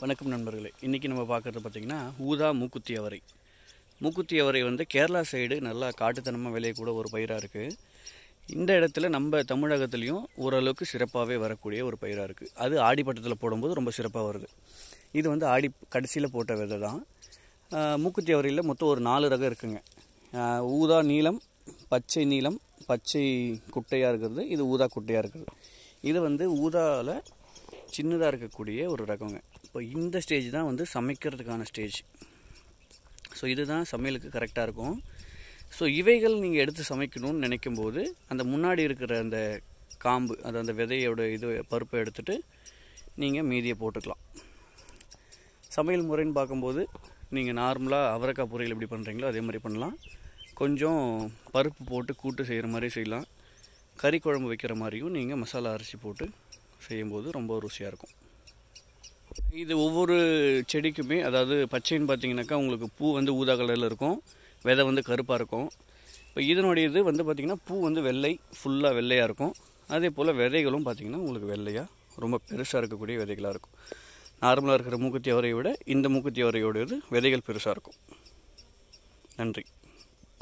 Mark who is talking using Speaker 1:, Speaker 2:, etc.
Speaker 1: வணக்கம் நண்பர்களே. இன்றைக்கி நம்ம பார்க்குறது பார்த்திங்கன்னா ஊதா மூக்குத்தி அவரை. மூக்குத்தி அவரை வந்து கேரளா சைடு நல்லா காட்டுத்தனமாக விளையக்கூட ஒரு பயிராக இருக்குது இந்த இடத்துல நம்ம தமிழகத்துலேயும் ஓரளவுக்கு சிறப்பாகவே வரக்கூடிய ஒரு பயிராக இருக்குது அது ஆடிப்பட்டத்தில் போடும்போது ரொம்ப சிறப்பாக வருது. இது வந்து ஆடி கடைசியில் போட்ட விதை தான் மூக்குத்தி அவரையில் மொத்தம் ஒரு நாலு ரகம் இருக்குங்க. ஊதா நீளம் பச்சை நீளம் பச்சை குட்டையாக இருக்கிறது இது ஊதா குட்டையாக இருக்குது இது வந்து ஊதாவில் சின்னதாக இருக்கக்கூடிய ஒரு ரகங்க. இப்போ இந்த ஸ்டேஜ் தான் வந்து சமைக்கிறதுக்கான ஸ்டேஜ் ஸோ இதுதான் சமையலுக்கு கரெக்டாக இருக்கும். ஸோ இவைகள் நீங்கள் எடுத்து சமைக்கணும்னு நினைக்கும் போது அந்த முன்னாடி இருக்கிற அந்த காம்பு அது அந்த விதையோட இது பருப்பை எடுத்துட்டு நீங்கள் மீதியை போட்டுக்கலாம். சமையல் முறைன்னு பார்க்கும்போது நீங்கள் நார்மலாக அவரைக்காய் பொரியல் எப்படி பண்ணுறீங்களோ அதே மாதிரி பண்ணலாம். கொஞ்சம் பருப்பு போட்டு கூட்டு செய்கிற மாதிரி செய்யலாம். கறி குழம்பு வைக்கிற மாதிரியும் நீங்கள் மசாலா அரிசி போட்டு செய்யும்போது ரொம்ப ருசியாக இருக்கும். இது ஒவ்வொரு செடிக்குமே அதாவது பச்சைன்னு பார்த்தீங்கன்னாக்கா உங்களுக்கு பூ வந்து ஊதா கலரில் இருக்கும். விதை வந்து கருப்பாக இருக்கும். இப்போ இதனுடைய இது வந்து பார்த்திங்கன்னா பூ வந்து வெள்ளை ஃபுல்லாக வெள்ளையாக இருக்கும். அதே போல் விதைகளும் பார்த்திங்கன்னா உங்களுக்கு வெள்ளையாக ரொம்ப பெருசாக இருக்கக்கூடிய விதைகளாக இருக்கும். நார்மலாக இருக்கிற மூக்குத்தி அவரையை விட இந்த மூக்குத்தி அவரையோட இது விதைகள் பெருசாக இருக்கும். நன்றி.